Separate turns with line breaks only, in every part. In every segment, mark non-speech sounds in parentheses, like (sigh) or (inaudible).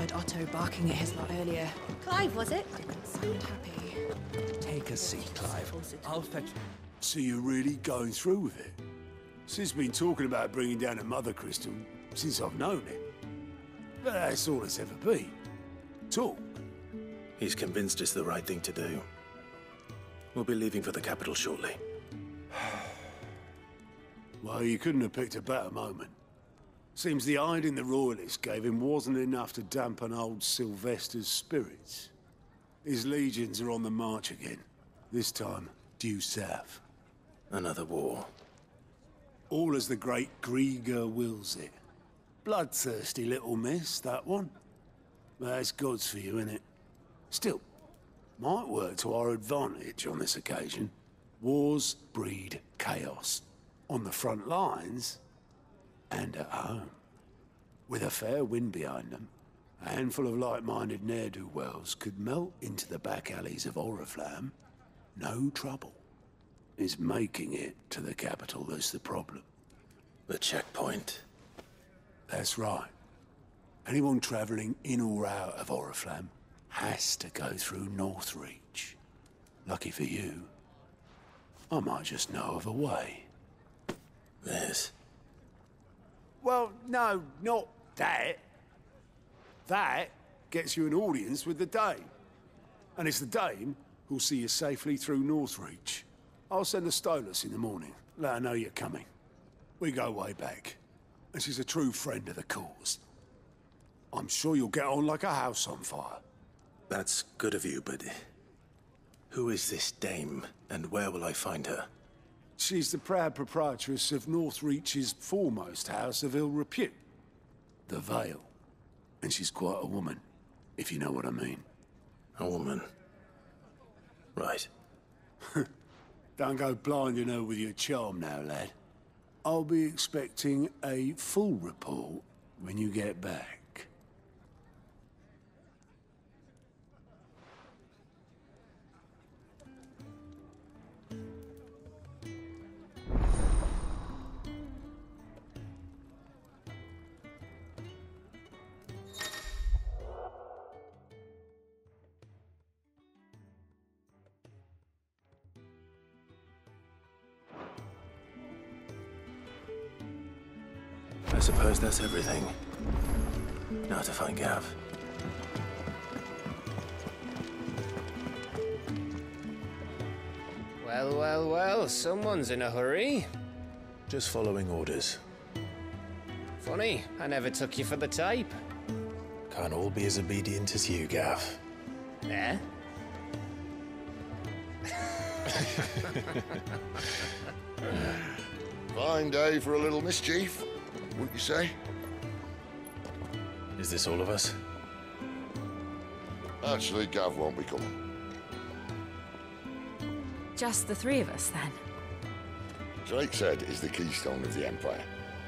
heard Otto barking at his lot earlier.
Clive, was it?
Didn't sound happy.
Take a seat, Clive. I'll fetch...
So you're really going through with it? Cid's been talking about bringing down a mother crystal since I've known him. But that's all it's ever been. Talk.
He's convinced it's the right thing to do. We'll be leaving for the capital shortly. (sighs)
Well, you couldn't have picked a better moment. Seems the hiding the royalists gave him wasn't enough to dampen old Sylvestre's spirits. His legions are on the march again. This time, due south.
Another war.
All as the great Greagor wills it. Bloodthirsty little miss, that one. That's God's for you, innit? Still, might work to our advantage on this occasion. Wars breed chaos. On the front lines, and at home. With a fair wind behind them, a handful of like-minded ne'er-do-wells could melt into the back alleys of Oriflamme. No trouble. Is making it to the capital that's the problem.
The checkpoint.
That's right. Anyone travelling in or out of Oriflamme has to go through Northreach. Lucky for you, I might just know of a way.
This.
Well, no, not that. That gets you an audience with the Dame. And it's the Dame who'll see you safely through Northreach. I'll send the Stolas in the morning. Let her know you're coming. We go way back. And she's a true friend of the cause. I'm sure you'll get on like a house on fire.
That's good of you, but... Who is this dame, and where will I find her?
She's the proud proprietress of Northreach's foremost house of ill repute. The Vale. And she's quite a woman, if you know what I mean.
A woman. Right. (laughs)
Don't go blinding her with your charm now, lad. I'll be expecting a full report when you get back.
I suppose that's everything. Now to find Gav.
Well, well, well, someone's in a hurry.
Just following orders.
Funny, I never took you for the type.
Can't all be as obedient as you, Gav.
Eh? (laughs)
Fine day for a little mischief, wouldn't you say?
Is this all of us?
Actually, Gav won't be coming.
Just the three of us, then.
Drake's Head is the keystone of the Empire.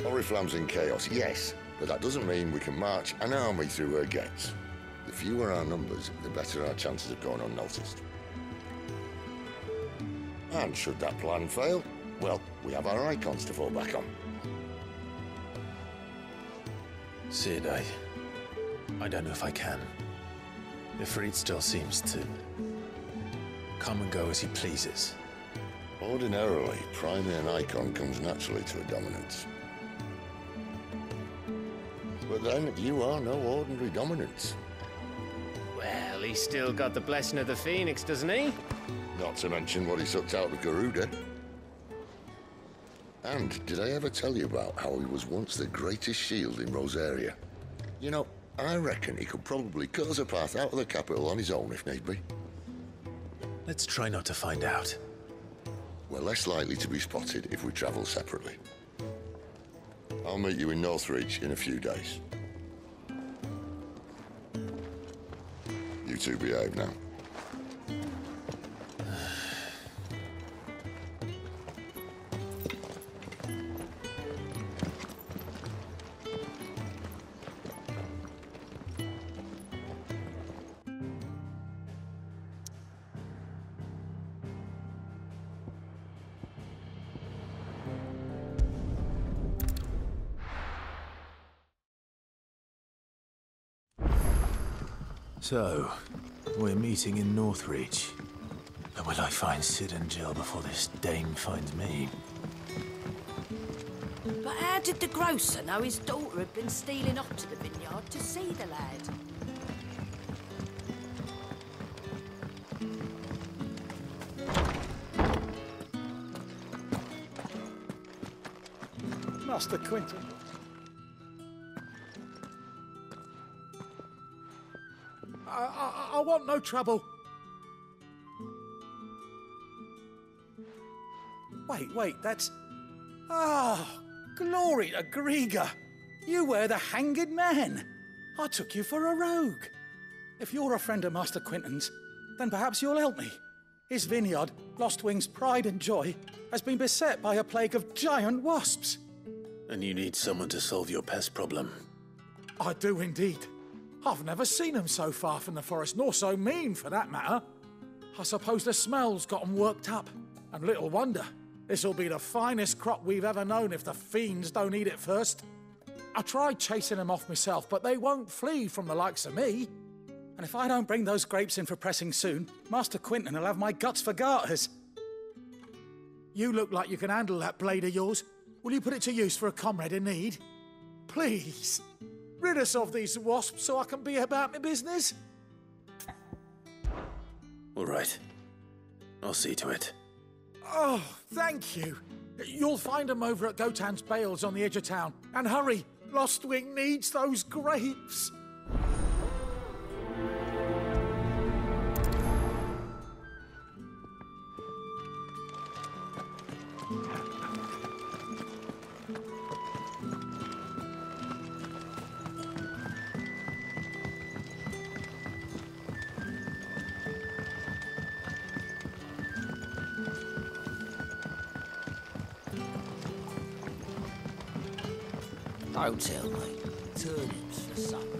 Oriflamme's in chaos, yes, but that doesn't mean we can march an army through her gates. The fewer our numbers, the better our chances of going unnoticed. And should that plan fail, well, we have our Eikons to fall back on.
Cid, I... I don't know if I can. Ifrit still seems to... come and go as he pleases.
Ordinarily, priming an Eikon comes naturally to a Dominant. But then, you are no ordinary Dominant.
Well, he's still got the blessing of the Phoenix, doesn't he?
Not to mention what he sucked out of Garuda. And did I ever tell you about how he was once the greatest shield in Rosaria? You know, I reckon he could probably cut us a path out of the capital on his own if need be.
Let's try not to find out.
We're less likely to be spotted if we travel separately. I'll meet you in Northreach in a few days. You two behave now.
So, we're meeting in Northreach. But will I find Cid and Jill before this dame finds me?
But how did the grocer know his daughter had been stealing off to the vineyard to see the lad?
Master Quentin. I, I, I want no trouble. Wait, wait, that's. Ah, glory to. You were the hanged man. I took you for a rogue. If you're a friend of Master Quentin's, then perhaps you'll help me. His vineyard, Lostwing's pride and joy, has been beset by a plague of giant wasps.
And you need someone to solve your pest problem.
I do indeed. I've never seen 'em so far from the forest, nor so mean for that matter. I suppose the smell's got 'em worked up. And little wonder. This'll be the finest crop we've ever known if the fiends don't eat it first. I tried chasing 'em off myself, but they won't flee from the likes of me. And if I don't bring those grapes in for pressing soon, Master Quentin will have my guts for garters. You look like you can handle that blade of yours. Will you put it to use for a comrade in need? Please. Rid us of these wasps so I can be about my business.
All right. I'll see to it.
Oh, thank you. You'll find them over at Gotan's Bales on the edge of town. And hurry, Lostwing needs those grapes.
Don't tell me. Turnips for supper.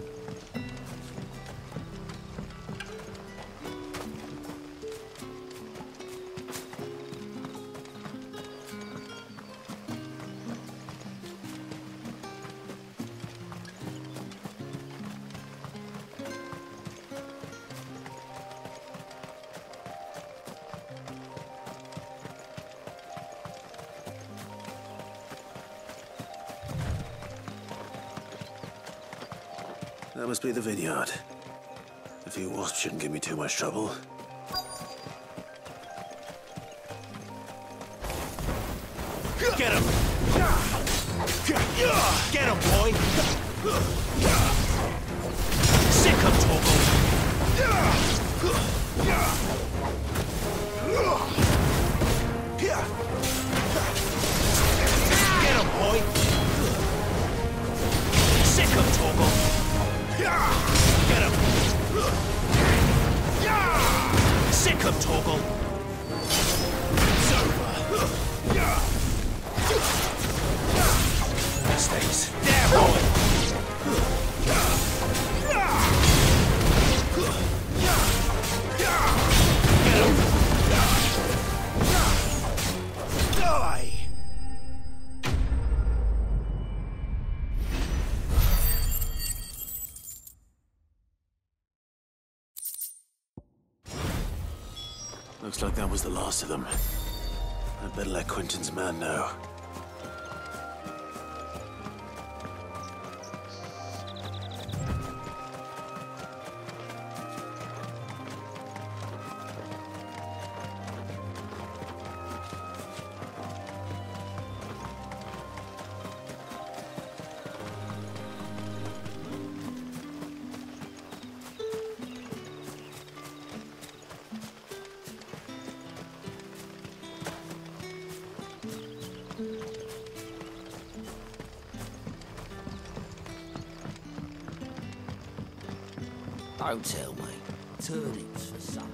That must be the vineyard. A few wasps shouldn't give me too much trouble.
Get him! Get him, boy!
Looks like that was the last of them. I'd better let Quentin's man know.
Don't tell me. Turnips for supper.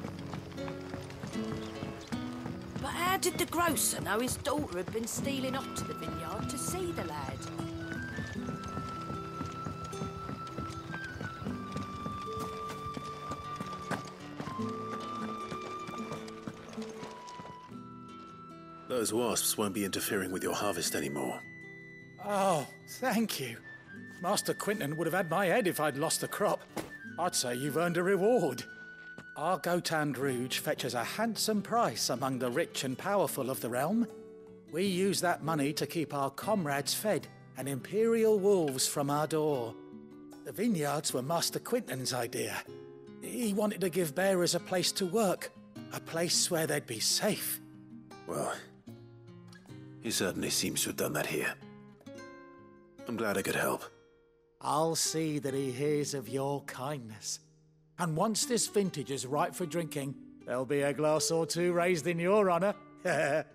But how did the grocer know his daughter had been stealing off to the vineyard to see the lad?
Those wasps won't be interfering with your harvest anymore.
Oh, thank you. Master Quentin would have had my head if I'd lost the crop. I'd say you've earned a reward. Our Gotand Rouge fetches a handsome price among the rich and powerful of the realm. We use that money to keep our comrades fed and Imperial wolves from our door. The vineyards were Master Quentin's idea. He wanted to give bearers a place to work, a place where they'd be safe.
Well, he certainly seems to have done that here. I'm glad I could help.
I'll see that he hears of your kindness. And once this vintage is ripe for drinking, there'll be a glass or two raised in your honour. (laughs)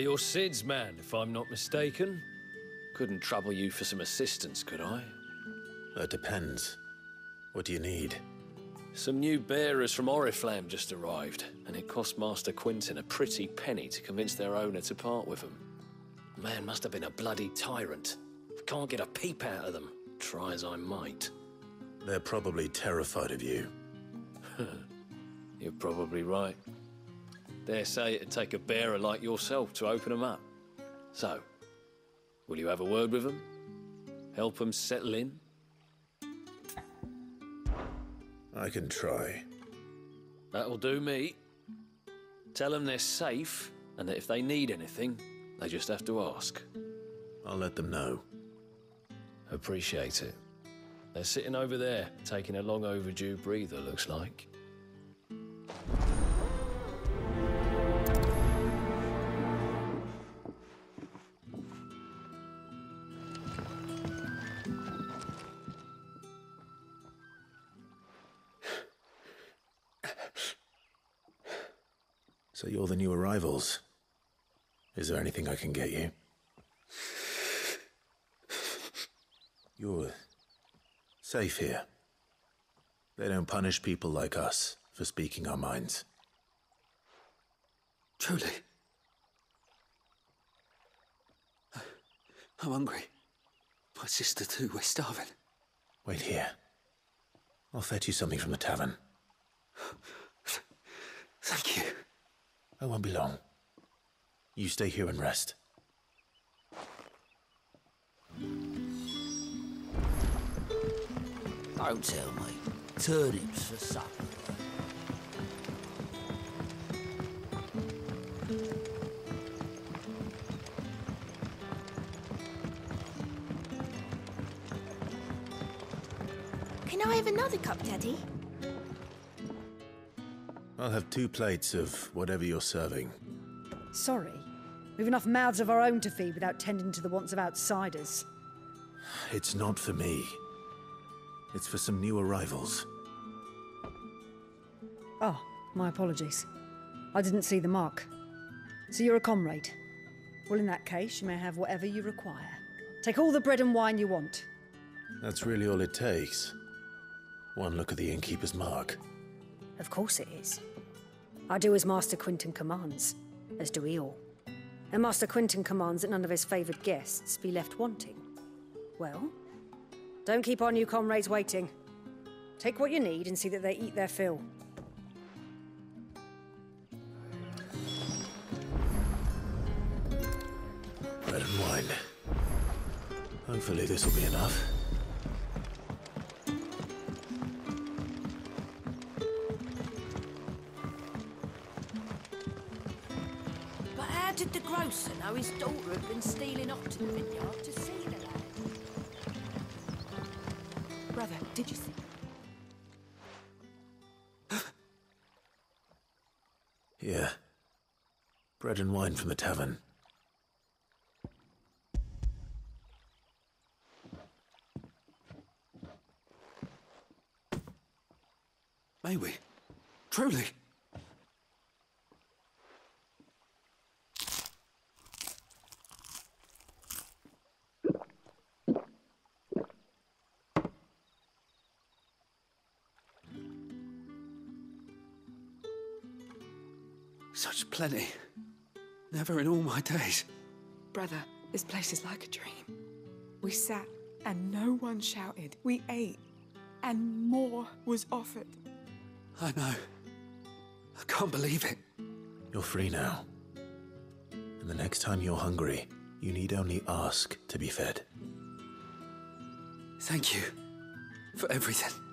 you're Cid's man, if I'm not mistaken. Couldn't trouble you for some assistance, could I?
That depends. What do you need?
Some new bearers from Oriflamme just arrived, and it cost Master Quentin a pretty penny to convince their owner to part with them. Man must have been a bloody tyrant. Can't get a peep out of them, try as I might.
They're probably terrified of you. (laughs)
You're probably right. Dare say it'd take a bearer like yourself to open them up. So, will you have a word with them? Help them settle in?
I can try.
That'll do me. Tell them they're safe, and that if they need anything, they just have to ask.
I'll let them know.
Appreciate it. They're sitting over there, taking a long overdue breather, looks like.
You're the new arrivals. Is there anything I can get you? You're safe here. They don't punish people like us for speaking our minds.
Truly. I'm hungry. My sister too, we're starving.
Wait here. I'll fetch you something from the tavern.
Thank you.
I won't be long. You stay here and rest.
Don't tell me. Turnips for supper.
Can I have another cup, Daddy?
I'll have two plates of whatever you're serving.
Sorry. We've enough mouths of our own to feed without tending to the wants of outsiders.
It's not for me. It's for some new arrivals.
Oh, my apologies. I didn't see the mark. So you're a comrade. Well, in that case, you may have whatever you require. Take all the bread and wine you want.
That's really all it takes. One look at the innkeeper's mark.
Of course it is. I do as Master Quentin commands, as do we all. And Master Quentin commands that none of his favoured guests be left wanting. Well, don't keep our new comrades waiting. Take what you need and see that they eat their fill.
Bread and wine. Hopefully this will be enough.
Daughter had been stealing off to the vineyard to see the lad?
Brother, did you see?
Here. Bread and wine from the tavern.
Such plenty. Never in all my days.
Brother, this place is like a dream. We sat and no one shouted. We ate and more was offered.
I know. I can't believe it.
You're free now. And the next time you're hungry, you need only ask to be fed.
Thank you for everything.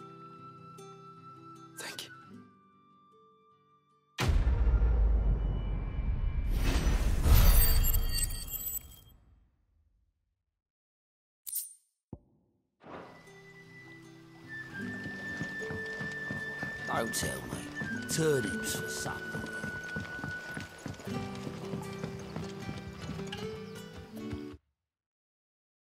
Turnips for supper.